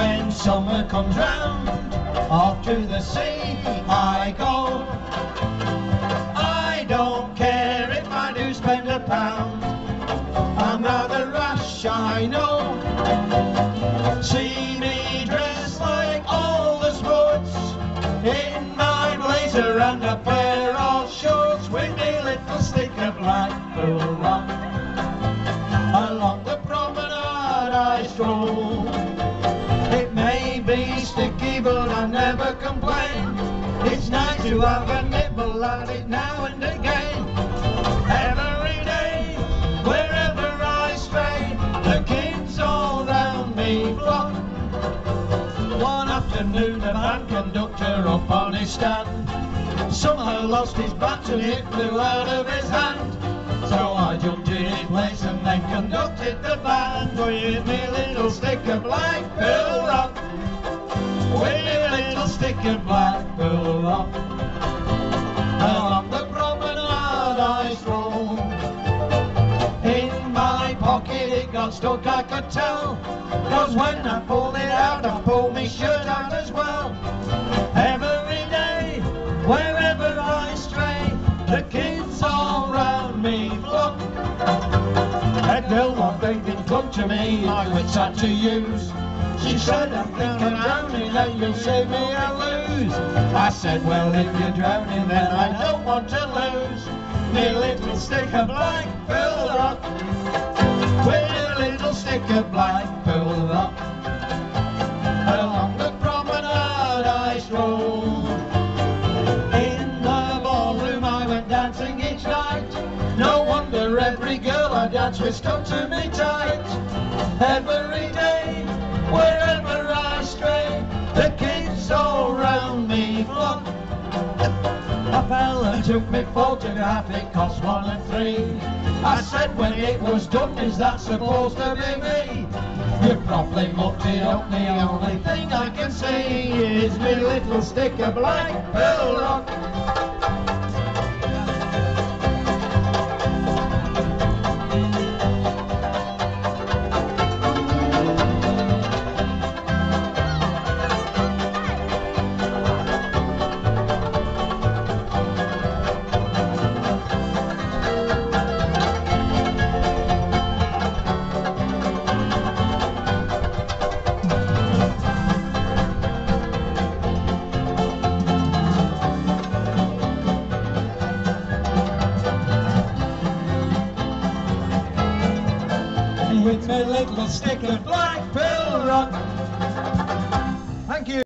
when summer comes round, off to the sea I go. I don't care if I do spend a pound. I'm rather rash, I know. See me dressed like all the sports in my blazer and a pair of shorts with a little stick of rum. Along the promenade I stroll. To have a nibble at it now and again. Every day, wherever I stray, the kids all round me flock. One afternoon, a band conductor up on his stand somehow lost his bat and it flew out of his hand. So I jumped in his place and then conducted the band with me little stick of Blackpool rock. With me little stick of Blackpool rock. I. In my pocket it got stuck, I could tell. Cause when I pulled it out, I pulled my shirt out as well. Every day, wherever I stray, the kids all round me flock. That girl, what they've been clung to me, my wits had to use. She said, I think I'm drowning and you'll save me a lose. I said, well, if you're drowning, then I don't want to lose. Me little stick of Blackpool rock. With a little stick of Blackpool rock. Along the promenade I stroll. In the ballroom I went dancing each night. No wonder every girl I danced with stuck to me tight. Every day, wherever A fella took me photograph, it cost one and three. I said when it was done, is that supposed to be me? You probably mucked it up, the only thing I can see is me little stick of Blackpool rock. with my little stick of black pill rock. Thank you.